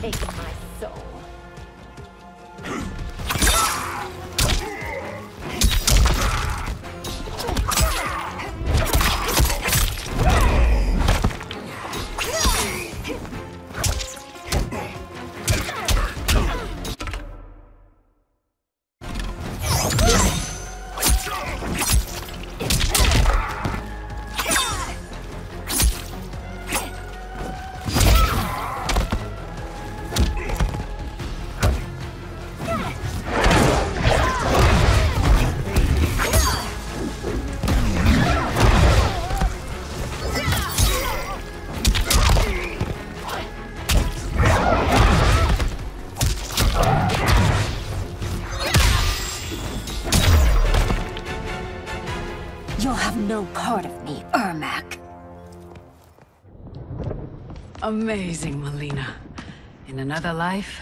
take my soul. It's You'll have no part of me, Ermac. Amazing, Mileena. In another life,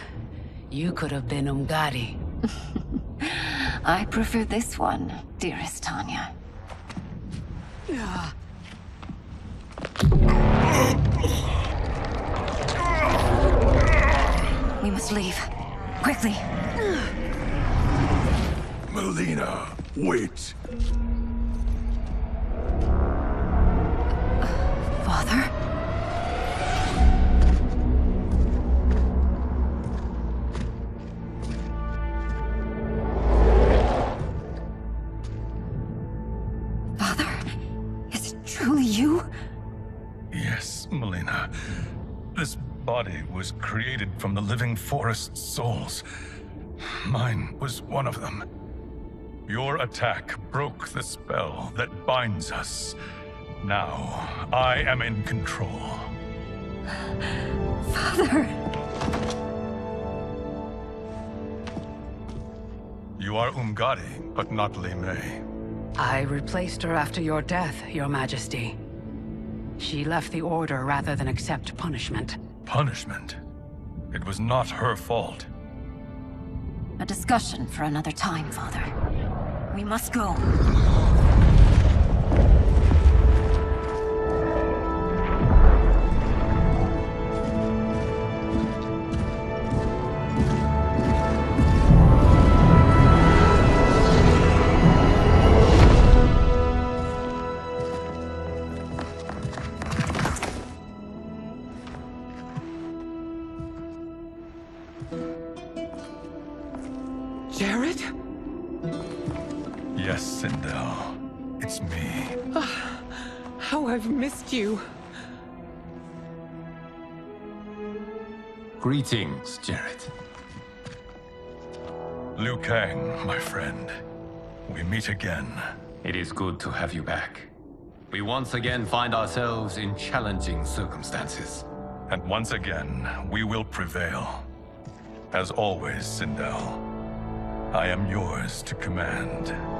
you could have been Umgadi. I prefer this one, dearest Tanya. We must leave. Quickly. Mileena, wait. Truly you? Yes, Mileena. This body was created from the living forest's souls. Mine was one of them. Your attack broke the spell that binds us. Now, I am in control. Father! You are Umgadi, but not Li Mei. I replaced her after your death, your majesty. She left the Order rather than accept punishment. Punishment? It was not her fault. A discussion for another time, Father. We must go. Jerrod? Yes, Sindel. It's me. Ah, how I've missed you. Greetings, Jerrod. Liu Kang, my friend. We meet again. It is good to have you back. We once again find ourselves in challenging circumstances. And once again, we will prevail. As always, Sindel, I am yours to command.